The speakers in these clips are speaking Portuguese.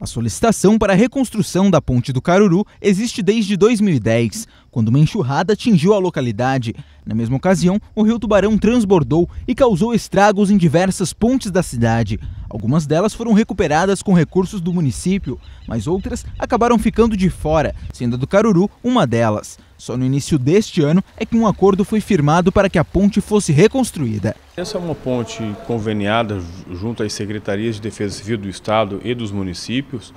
A solicitação para a reconstrução da ponte do Caruru existe desde 2010, quando uma enxurrada atingiu a localidade. Na mesma ocasião, o rio Tubarão transbordou e causou estragos em diversas pontes da cidade. Algumas delas foram recuperadas com recursos do município, mas outras acabaram ficando de fora, sendo a do Caruru uma delas. Só no início deste ano é que um acordo foi firmado para que a ponte fosse reconstruída. Essa é uma ponte conveniada junto às secretarias de Defesa Civil do Estado e dos municípios,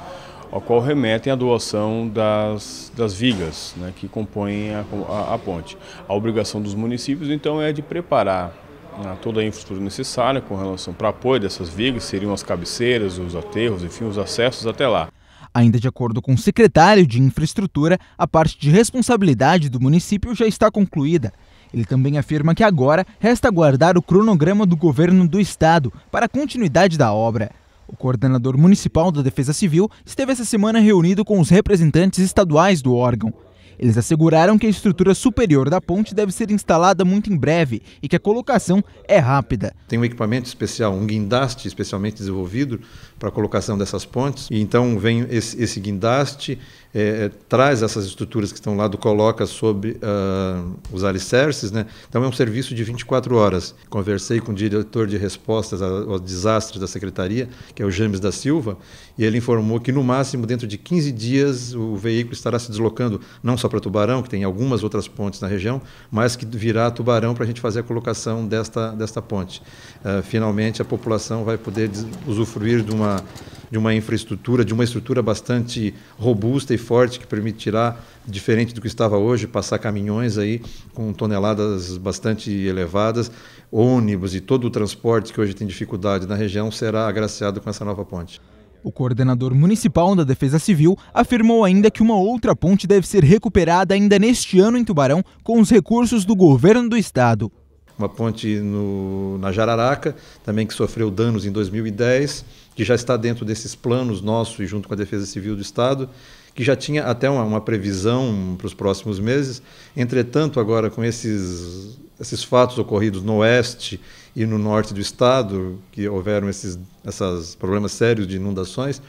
ao qual remetem a doação das, das vigas né, que compõem a, a, a ponte. A obrigação dos municípios, então, é de preparar né, toda a infraestrutura necessária com relação para apoio dessas vigas, seriam as cabeceiras, os aterros, enfim, os acessos até lá. Ainda de acordo com o secretário de Infraestrutura, a parte de responsabilidade do município já está concluída. Ele também afirma que agora resta aguardar o cronograma do governo do estado para a continuidade da obra. O coordenador municipal da Defesa Civil esteve essa semana reunido com os representantes estaduais do órgão. Eles asseguraram que a estrutura superior da ponte deve ser instalada muito em breve e que a colocação é rápida. Tem um equipamento especial, um guindaste especialmente desenvolvido para a colocação dessas pontes. E então vem esse, esse guindaste, é, é, traz essas estruturas que estão lá do coloca sobre uh, os alicerces. Né? Então é um serviço de 24 horas. Conversei com o diretor de respostas aos desastres da secretaria, que é o James da Silva, e ele informou que no máximo dentro de 15 dias o veículo estará se deslocando não só para Tubarão, que tem algumas outras pontes na região, mas que virá Tubarão para a gente fazer a colocação desta, desta ponte. Uh, finalmente a população vai poder usufruir de uma de uma infraestrutura, de uma estrutura bastante robusta e forte que permitirá, diferente do que estava hoje, passar caminhões aí com toneladas bastante elevadas, ônibus e todo o transporte que hoje tem dificuldade na região será agraciado com essa nova ponte. O coordenador municipal da Defesa Civil afirmou ainda que uma outra ponte deve ser recuperada ainda neste ano em Tubarão com os recursos do governo do estado. Uma ponte no, na Jararaca, também que sofreu danos em 2010 que já está dentro desses planos nossos e junto com a Defesa Civil do Estado, que já tinha até uma, uma previsão para os próximos meses. Entretanto, agora com esses, esses fatos ocorridos no oeste e no norte do estado, que houveram esses, esses problemas sérios de inundações,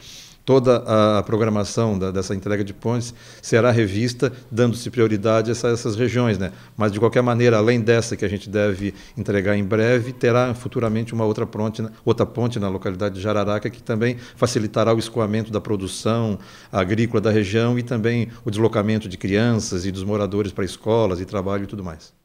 toda a programação da, dessa entrega de pontes será revista, dando-se prioridade a essas, essas, regiões. Né? Mas, de qualquer maneira, além dessa que a gente deve entregar em breve, terá futuramente uma outra ponte, outra ponte na localidade de Jararaca, que também facilitará o escoamento da produção agrícola da região e também o deslocamento de crianças e dos moradores para escolas e trabalho e tudo mais.